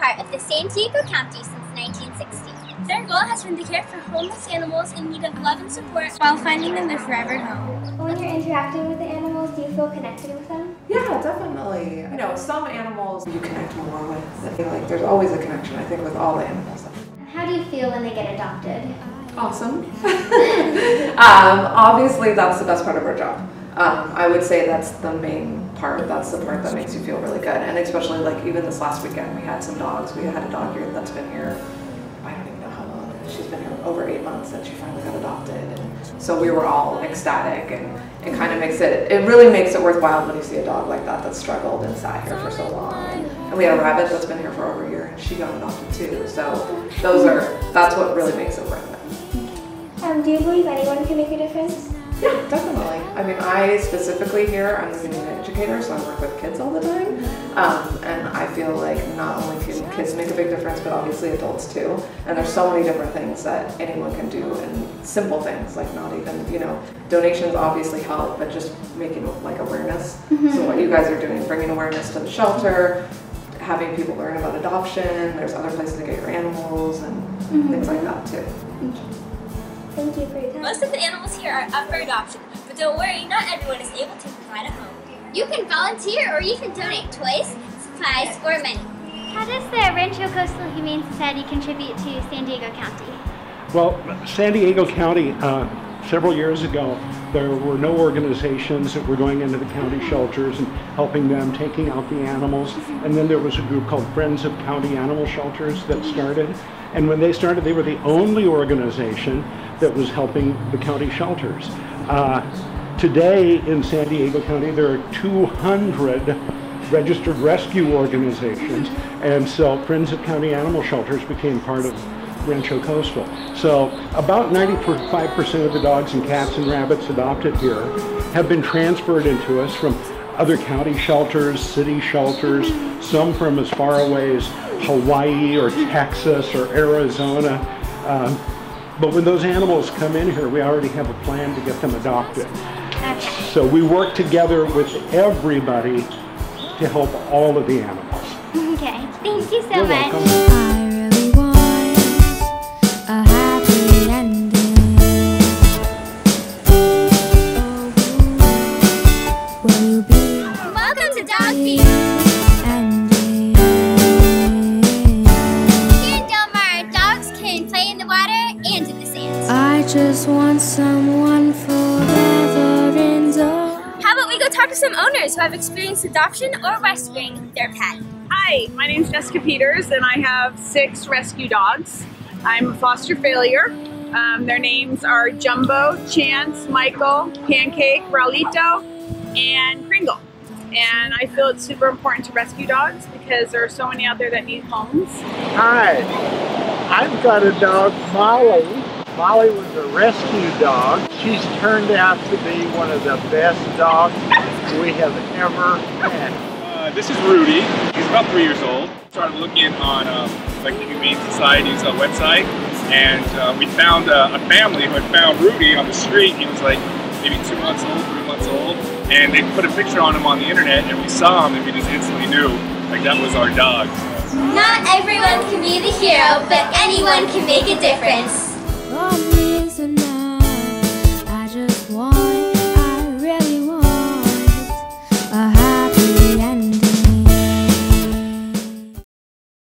part of the San Diego County since 1960. Their goal has been to care for homeless animals in need of love and support while finding them their forever home. When you're interacting with the animals, do you feel connected with them? Yeah, definitely. You know, some animals you connect more with. I feel like there's always a connection, I think, with all the animals. How do you feel when they get adopted? Awesome. um, obviously, that's the best part of our job. Um, I would say that's the main part. That's the part that makes you feel really good. And especially like even this last weekend, we had some dogs. We had a dog here that's been here. I don't even know how long. She's been here over eight months, and she finally got adopted. And so we were all ecstatic, and it kind of makes it. It really makes it worthwhile when you see a dog like that that struggled and sat here for so long. And, and we had a rabbit that's been here for over a year, and she got adopted too. So those are. That's what really makes it worth it. Um, do you believe anyone can make a difference? Yeah, definitely. I mean, I specifically here, I'm the community educator, so I work with kids all the time. Um, and I feel like not only can kids make a big difference, but obviously adults too. And there's so many different things that anyone can do, and simple things like not even, you know, donations obviously help, but just making like awareness. So what you guys are doing, bringing awareness to the shelter, having people learn about adoption. There's other places to get your animals and things like that too. Thank you for your time. Most of the animals here are up for adoption, but don't worry, not everyone is able to provide a home. You can volunteer or even donate toys, supplies, or money. How does the Rancho Coastal Humane Society contribute to San Diego County? Well, San Diego County, uh, several years ago, there were no organizations that were going into the county mm-hmm. shelters and helping them, taking out the animals. Mm-hmm. And then there was a group called Friends of County Animal Shelters that mm-hmm. started. And when they started, they were the only organization that was helping the county shelters. Uh, today in San Diego County, there are 200 registered rescue organizations, and so Friends of County Animal Shelters became part of Rancho Coastal. So about 95% of the dogs and cats and rabbits adopted here have been transferred into us from other county shelters, city shelters, some from as far away as Hawaii or Texas or Arizona. Um, but when those animals come in here, we already have a plan to get them adopted. So we work together with everybody to help all of the animals. Okay, thank you so You're much. welcome. Uh, just want someone forever in the How about we go talk to some owners who have experienced adoption or rescuing their pet? Hi, my name is Jessica Peters, and I have six rescue dogs. I'm a foster failure. Um, their names are Jumbo, Chance, Michael, Pancake, Raulito, and Kringle. And I feel it's super important to rescue dogs because there are so many out there that need homes. Hi, I've got a dog, Molly. Molly was a rescue dog. She's turned out to be one of the best dogs we have ever had. Uh, this is Rudy. He's about three years old. Started looking on um, like the Humane Society's uh, website, and uh, we found uh, a family who had found Rudy on the street. He was like maybe two months old, three months old, and they put a picture on him on the internet, and we saw him, and we just instantly knew like that was our dog. Not everyone can be the hero, but anyone can make a difference.